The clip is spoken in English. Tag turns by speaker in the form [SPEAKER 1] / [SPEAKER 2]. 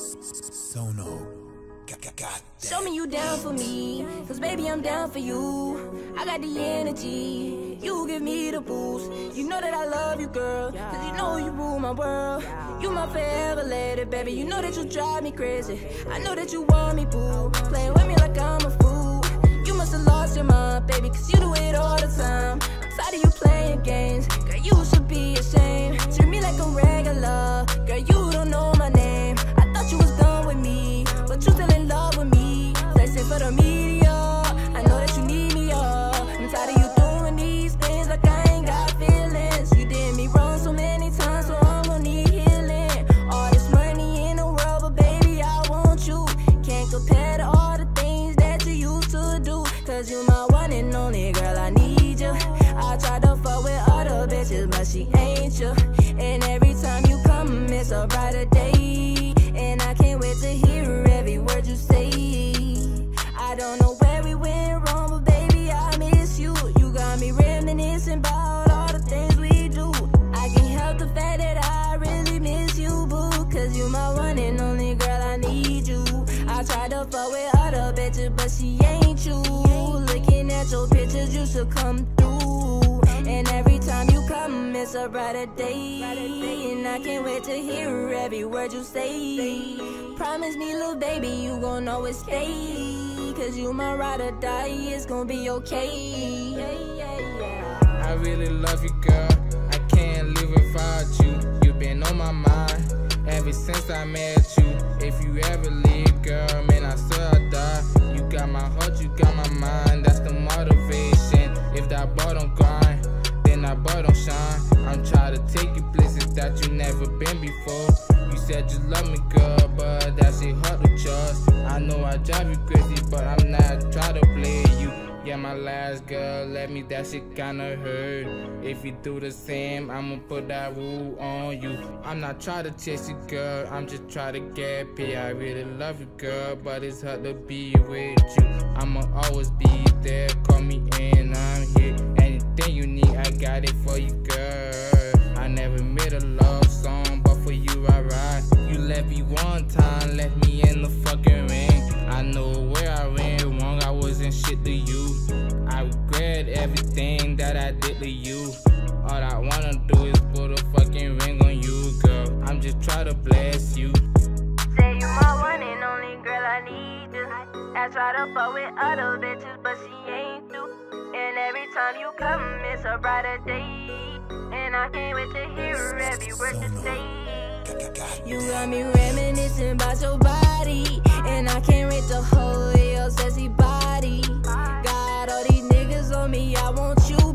[SPEAKER 1] Sono.
[SPEAKER 2] Show me you down for me, cause baby I'm down for you. I got the energy, you give me the boost. You know that I love you, girl, cause you know you rule my world. You my forever lady, baby. You know that you drive me crazy. I know that you want me, boo. Playing with me like I'm a fool. You must have lost your mind, baby, cause you do it all the time. I'm tired of you playing games, girl. You should be ashamed. Treat me like a regular, Can't all the things that you used to do. Cause you my one and only girl, I need you. I tried to fuck with other bitches, but she ain't you. And every time you come, it's a brighter day. And I can't wait to hear every word you say. To fuck with other bitches, but she ain't you. Looking at your pictures, you should come through. And every time you come, it's a brighter day. And I can't wait to hear every word you say. Promise me, little baby, you gon' always stay. Cause you my ride or die, it's gon' be okay.
[SPEAKER 3] I really love you, girl. I can't live without you. You've been on my mind ever since I met you. If you ever leave, girl, got my heart, you got my mind. That's the motivation. If that boy don't grind, then that boy don't shine. I'm trying to take you places that you never been before. You said you love me, girl, but that shit hard to trust. I know I drive you crazy, but I'm not trying. Yeah, my last girl let me, that shit kinda hurt. If you do the same, I'ma put that rule on you. I'm not trying to chase you, girl, I'm just trying to get paid. I really love you, girl, but it's hard to be with you. I'ma always be there, call me in, I'm here. Anything you need, I got it for you, girl. I never made a love song, but for you, I ride. You left me one time, left me in the fucking ring. I know where I went wrong, I wasn't shit to you. I regret everything that I did to you. All I wanna do is put a fucking ring on you, girl. I'm just trying to bless you.
[SPEAKER 2] Say you my one and only girl, I need you. I try to fuck with other bitches, but she ain't you. And every time you come, it's a brighter day. And I can't wait to hear every word you say. You got me reminiscing about your body, and I can't your sexy body. Got all these niggas on me, I want you.